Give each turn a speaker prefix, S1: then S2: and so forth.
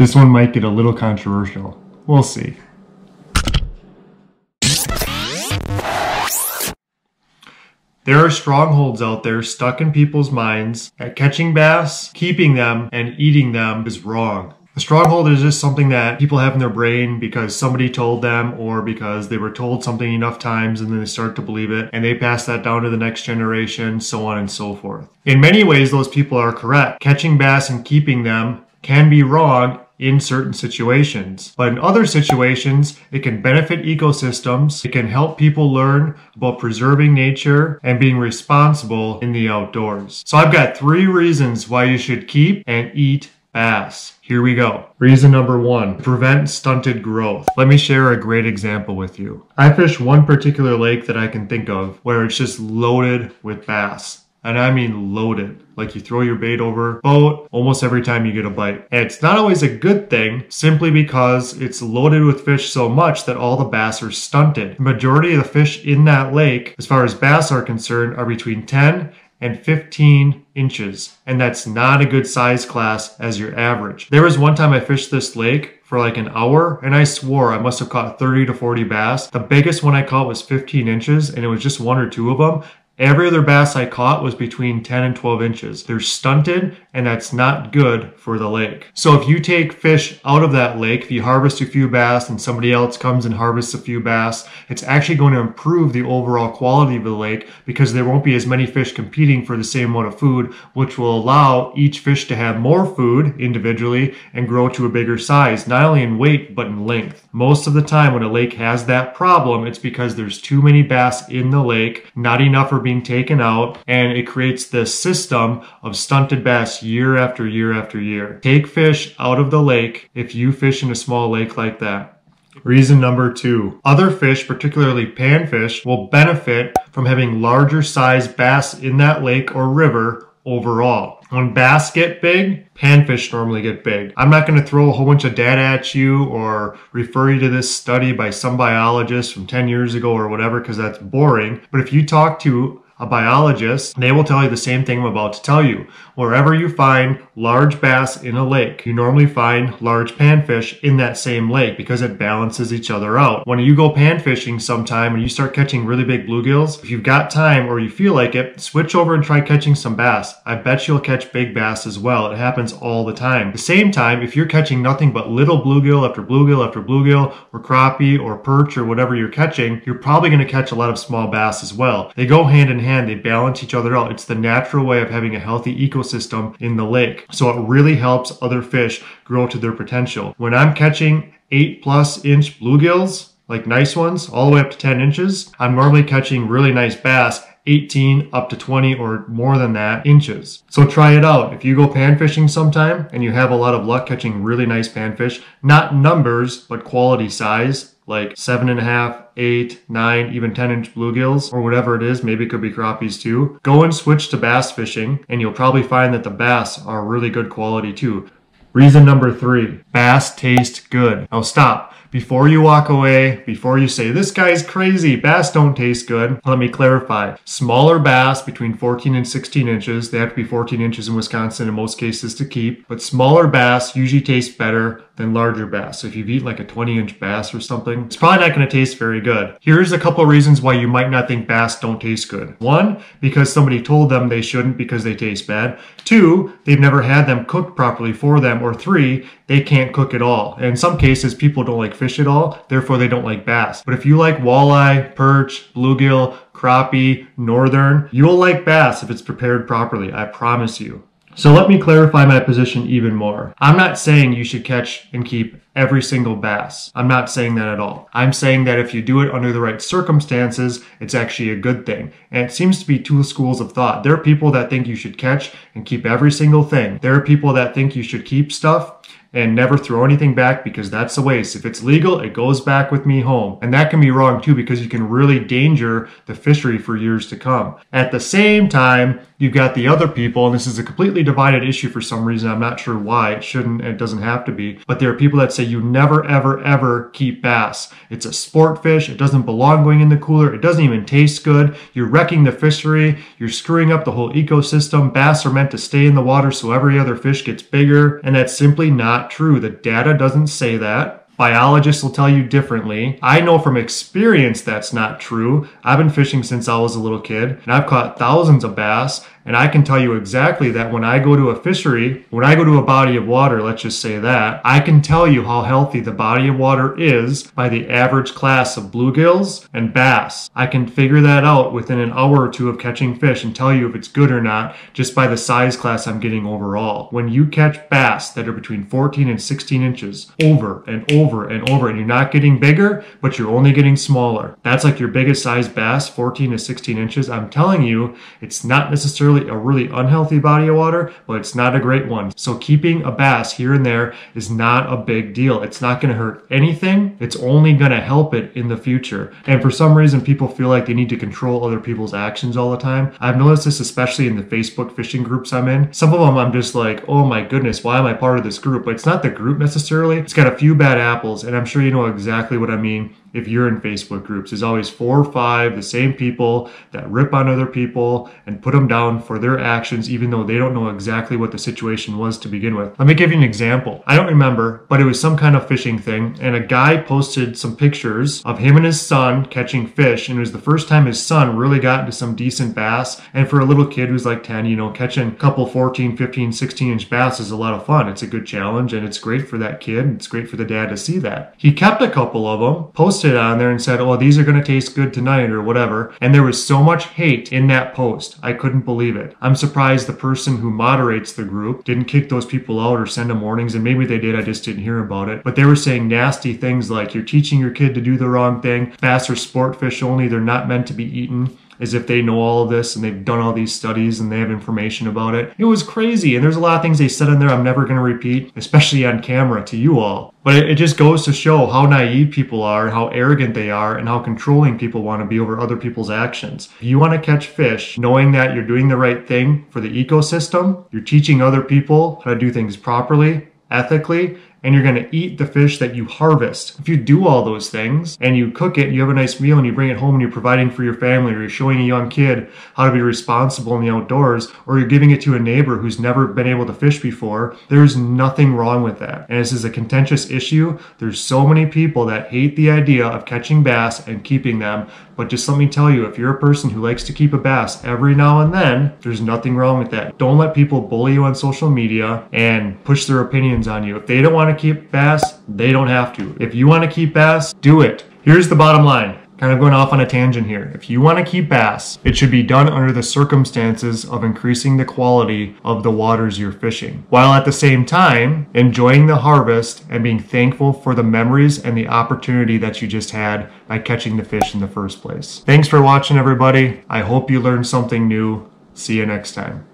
S1: This one might get a little controversial. We'll see. There are strongholds out there stuck in people's minds that catching bass, keeping them, and eating them is wrong. A stronghold is just something that people have in their brain because somebody told them or because they were told something enough times and then they start to believe it and they pass that down to the next generation, so on and so forth. In many ways, those people are correct. Catching bass and keeping them can be wrong in certain situations. But in other situations, it can benefit ecosystems. It can help people learn about preserving nature and being responsible in the outdoors. So I've got three reasons why you should keep and eat bass. Here we go. Reason number one, prevent stunted growth. Let me share a great example with you. I fish one particular lake that I can think of where it's just loaded with bass and I mean loaded. Like you throw your bait over boat almost every time you get a bite. And it's not always a good thing simply because it's loaded with fish so much that all the bass are stunted. The majority of the fish in that lake, as far as bass are concerned, are between 10 and 15 inches. And that's not a good size class as your average. There was one time I fished this lake for like an hour and I swore I must have caught 30 to 40 bass. The biggest one I caught was 15 inches and it was just one or two of them Every other bass I caught was between 10 and 12 inches. They're stunted and that's not good for the lake. So if you take fish out of that lake, if you harvest a few bass and somebody else comes and harvests a few bass, it's actually going to improve the overall quality of the lake because there won't be as many fish competing for the same amount of food, which will allow each fish to have more food individually and grow to a bigger size, not only in weight, but in length. Most of the time when a lake has that problem, it's because there's too many bass in the lake, not enough are being taken out and it creates this system of stunted bass year after year after year. Take fish out of the lake if you fish in a small lake like that. Reason number two, other fish, particularly panfish, will benefit from having larger size bass in that lake or river overall. When bass get big, panfish normally get big. I'm not going to throw a whole bunch of data at you or refer you to this study by some biologist from 10 years ago or whatever because that's boring. But if you talk to a biologist, they will tell you the same thing I'm about to tell you. Wherever you find large bass in a lake, you normally find large panfish in that same lake because it balances each other out. When you go pan fishing sometime and you start catching really big bluegills, if you've got time or you feel like it, switch over and try catching some bass. I bet you'll catch big bass as well. It happens all the time. At the same time, if you're catching nothing but little bluegill after bluegill after bluegill or crappie or perch or whatever you're catching, you're probably going to catch a lot of small bass as well. They go hand in hand. They balance each other out. It's the natural way of having a healthy ecosystem in the lake. So it really helps other fish grow to their potential. When I'm catching eight plus inch bluegills, like nice ones, all the way up to 10 inches, I'm normally catching really nice bass 18 up to 20 or more than that inches. So try it out. If you go pan fishing sometime and you have a lot of luck catching really nice panfish, not numbers, but quality size, like seven and a half, eight, nine, even 10 inch bluegills or whatever it is. Maybe it could be crappies too. Go and switch to bass fishing and you'll probably find that the bass are really good quality too. Reason number three, bass taste good. Now stop. Before you walk away, before you say, this guy's crazy, bass don't taste good, let me clarify. Smaller bass between 14 and 16 inches, they have to be 14 inches in Wisconsin in most cases to keep, but smaller bass usually taste better than larger bass. So if you've eaten like a 20 inch bass or something, it's probably not going to taste very good. Here's a couple of reasons why you might not think bass don't taste good. One, because somebody told them they shouldn't because they taste bad. Two, they've never had them cooked properly for them. Or three, they can't cook at all. In some cases, people don't like fish at all, therefore they don't like bass. But if you like walleye, perch, bluegill, crappie, northern, you'll like bass if it's prepared properly, I promise you. So let me clarify my position even more. I'm not saying you should catch and keep every single bass. I'm not saying that at all. I'm saying that if you do it under the right circumstances, it's actually a good thing. And it seems to be two schools of thought. There are people that think you should catch and keep every single thing. There are people that think you should keep stuff and never throw anything back because that's a waste. If it's legal, it goes back with me home. And that can be wrong too because you can really danger the fishery for years to come. At the same time, you've got the other people, and this is a completely divided issue for some reason. I'm not sure why. It shouldn't, it doesn't have to be. But there are people that say you never, ever, ever keep bass. It's a sport fish. It doesn't belong going in the cooler. It doesn't even taste good. You're wrecking the fishery. You're screwing up the whole ecosystem. Bass are meant to stay in the water so every other fish gets bigger. And that's simply not not true. The data doesn't say that. Biologists will tell you differently. I know from experience that's not true. I've been fishing since I was a little kid and I've caught thousands of bass and I can tell you exactly that when I go to a fishery, when I go to a body of water, let's just say that, I can tell you how healthy the body of water is by the average class of bluegills and bass. I can figure that out within an hour or two of catching fish and tell you if it's good or not just by the size class I'm getting overall. When you catch bass that are between 14 and 16 inches over and over and over, and you're not getting bigger, but you're only getting smaller, that's like your biggest size bass, 14 to 16 inches. I'm telling you, it's not necessarily necessarily a really unhealthy body of water, but it's not a great one. So keeping a bass here and there is not a big deal. It's not going to hurt anything. It's only going to help it in the future. And for some reason, people feel like they need to control other people's actions all the time. I've noticed this especially in the Facebook fishing groups I'm in. Some of them I'm just like, oh my goodness, why am I part of this group? But it's not the group necessarily. It's got a few bad apples, and I'm sure you know exactly what I mean if you're in Facebook groups. There's always four or five, the same people that rip on other people and put them down for their actions, even though they don't know exactly what the situation was to begin with. Let me give you an example. I don't remember, but it was some kind of fishing thing, and a guy posted some pictures of him and his son catching fish, and it was the first time his son really got into some decent bass. And for a little kid who's like 10, you know, catching a couple 14, 15, 16 inch bass is a lot of fun. It's a good challenge, and it's great for that kid, it's great for the dad to see that. He kept a couple of them, posted posted on there and said, oh, these are going to taste good tonight or whatever. And there was so much hate in that post. I couldn't believe it. I'm surprised the person who moderates the group didn't kick those people out or send them warnings. And maybe they did. I just didn't hear about it. But they were saying nasty things like you're teaching your kid to do the wrong thing. Bass are sport fish only. They're not meant to be eaten as if they know all of this and they've done all these studies and they have information about it. It was crazy. And there's a lot of things they said in there I'm never going to repeat, especially on camera to you all. But it, it just goes to show how naive people are, how arrogant they are, and how controlling people want to be over other people's actions. If you want to catch fish, knowing that you're doing the right thing for the ecosystem, you're teaching other people how to do things properly, ethically, and you're going to eat the fish that you harvest. If you do all those things and you cook it, you have a nice meal and you bring it home and you're providing for your family or you're showing a young kid how to be responsible in the outdoors or you're giving it to a neighbor who's never been able to fish before, there's nothing wrong with that. And this is a contentious issue. There's so many people that hate the idea of catching bass and keeping them. But just let me tell you, if you're a person who likes to keep a bass every now and then, there's nothing wrong with that. Don't let people bully you on social media and push their opinions on you. If they don't to keep bass, they don't have to. If you want to keep bass, do it. Here's the bottom line. Kind of going off on a tangent here. If you want to keep bass, it should be done under the circumstances of increasing the quality of the waters you're fishing, while at the same time enjoying the harvest and being thankful for the memories and the opportunity that you just had by catching the fish in the first place. Thanks for watching, everybody. I hope you learned something new. See you next time.